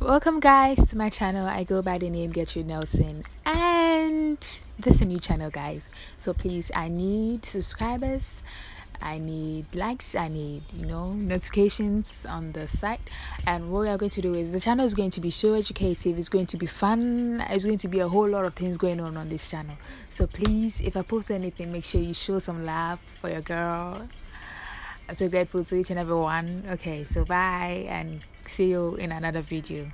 welcome guys to my channel. I go by the name gertrude nelson and this is a new channel guys. So please i need subscribers. I need likes. I need you know notifications on the site. And what we are going to do is the channel is going to be so educative. It's going to be fun. It's going to be a whole lot of things going on on this channel. So please if i post anything make sure you show some love for your girl i'm so grateful to each and every one. Okay so bye and see you in another video